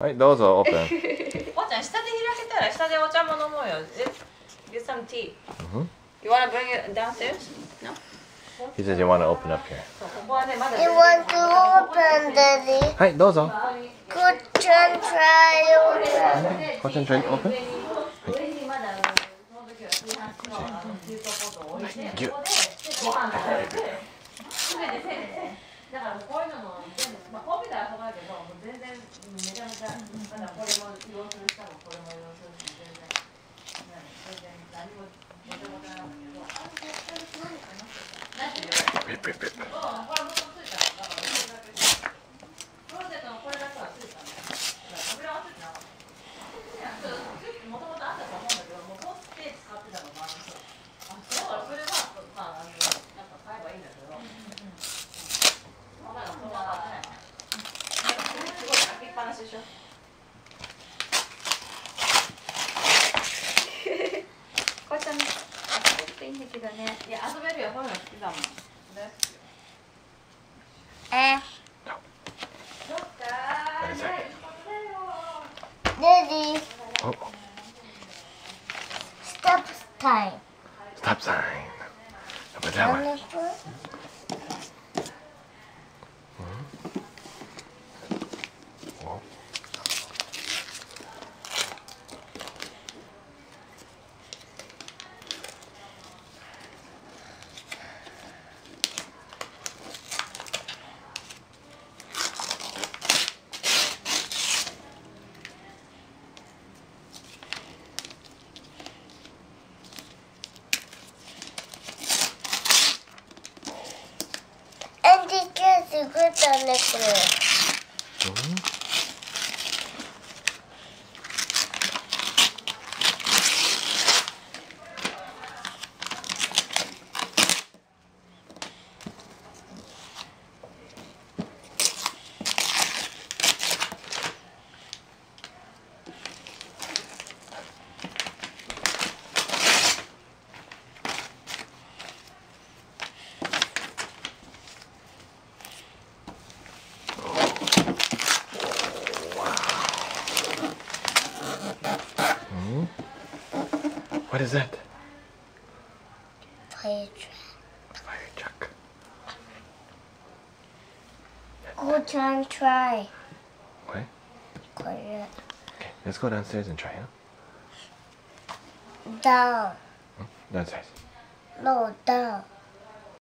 はい、どうぞ、オープン。おちゃん下で開けたら下でお茶も飲もうよ。Get some tea. Mhm. You wanna bring it downstairs? No? He says you want to open up here. そうここはねまだ You want to open, Daddy? はい、どうぞ。 Good chance, try open. こ けどもう全然めちゃめちゃまだこれも移動する人もこれも移動するし全然全然何もごちゃごちゃなんだけどあれ絶対すごいかなってなんて言うピッピッピッ。うんこれもね。いや遊べるよ。そういうの好きだもん。えー、そっかじゃあいいだよレディー。ストップタイム。ストップタイム。やっぱじゃあ作ったねこれ。The. What is that? Fire truck. Fire truck. Go try and try. What? Quiet. Okay, let's go downstairs and try, huh? Down. Hmm? Downstairs. No, down.